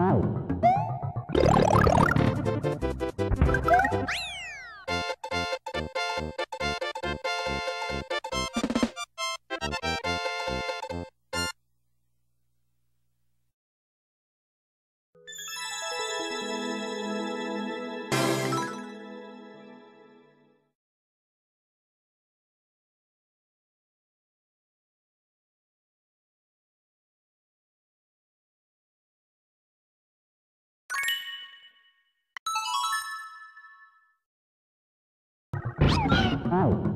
Oh. Ow.